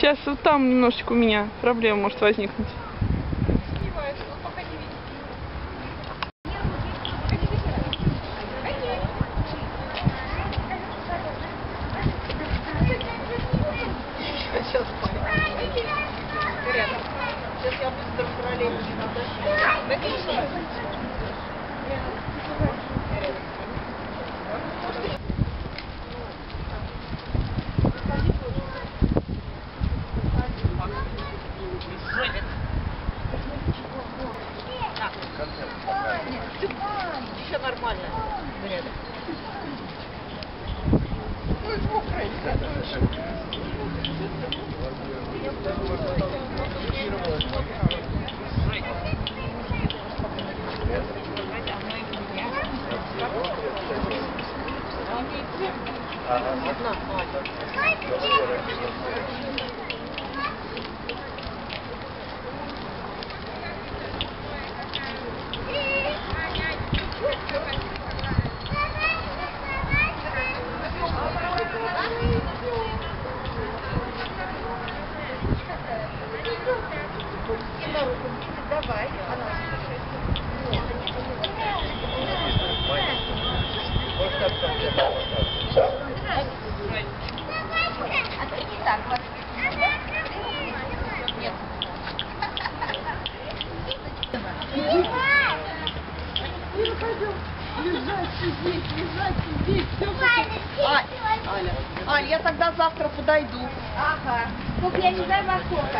Сейчас вот там немножечко у меня проблема может возникнуть. Сейчас я быстро в троллейбусе натащу. нормально. Порядок. Одна, Аня. Сидеть, лежать, сидеть. Все Ань, Аля, Аля, я тогда завтра подойду. Ага. Сколько я не знаю во сколько.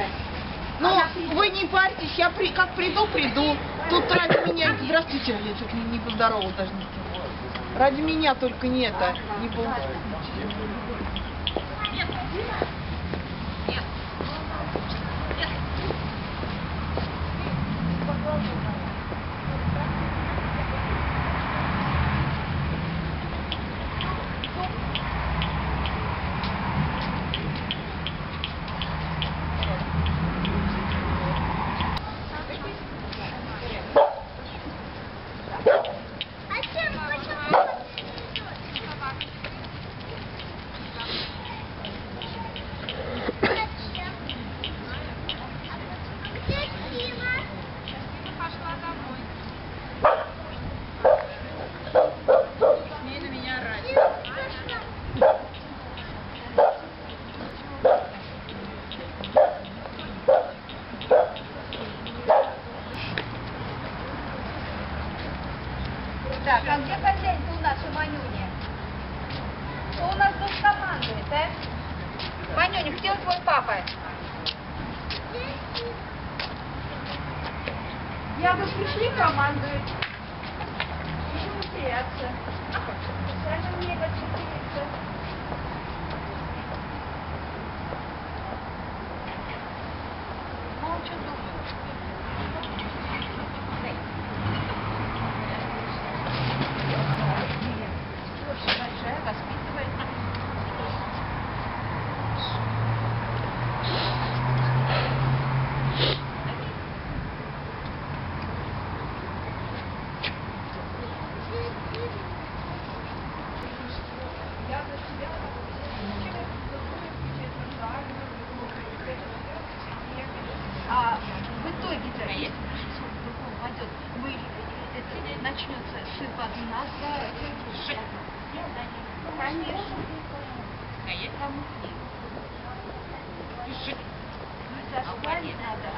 Ну, вы не парьтесь, я при, как приду, приду. Тут ради меня, здравствуйте, я что-то не, не поздоровалась даже. не. Ради меня только не это, не был. Так, а где хозяин-то у нас у Манюни? Кто у нас тут командует, а? Манюня, где твой папа? Я бы пришли командует. Почему теряться? Специально мне это теряться. Ну, он что думает? большая, воспитывает. А в итоге-то, если другом пойдет, вы это начнется сыпать нас. Конечно. Конечно. Ну, это ожидание надо.